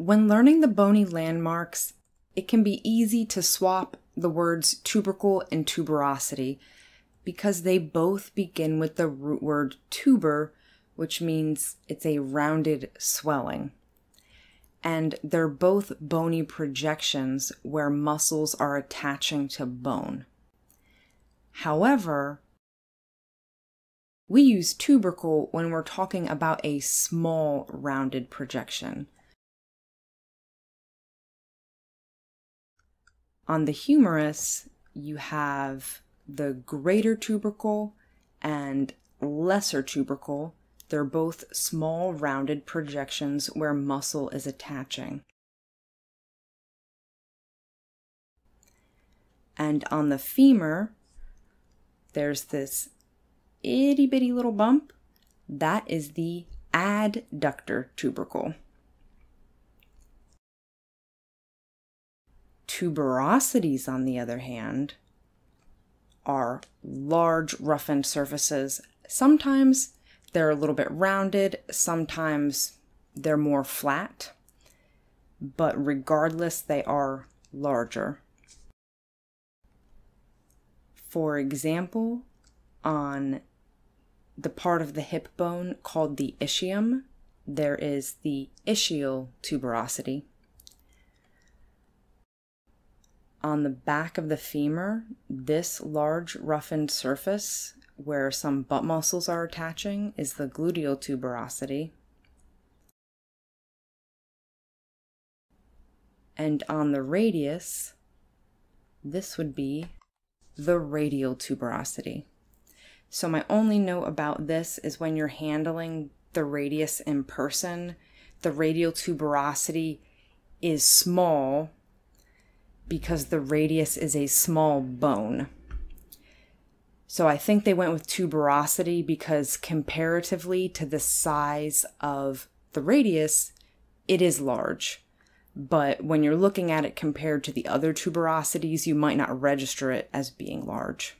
When learning the bony landmarks, it can be easy to swap the words tubercle and tuberosity because they both begin with the root word tuber, which means it's a rounded swelling. And they're both bony projections where muscles are attaching to bone. However, we use tubercle when we're talking about a small rounded projection. On the humerus, you have the greater tubercle and lesser tubercle. They're both small rounded projections where muscle is attaching. And on the femur, there's this itty bitty little bump. That is the adductor tubercle. Tuberosities, on the other hand, are large roughened surfaces. Sometimes they're a little bit rounded, sometimes they're more flat, but regardless, they are larger. For example, on the part of the hip bone called the ischium, there is the ischial tuberosity. On the back of the femur, this large roughened surface where some butt muscles are attaching is the gluteal tuberosity. And on the radius, this would be the radial tuberosity. So my only note about this is when you're handling the radius in person, the radial tuberosity is small because the radius is a small bone. So I think they went with tuberosity because comparatively to the size of the radius, it is large. But when you're looking at it compared to the other tuberosities, you might not register it as being large.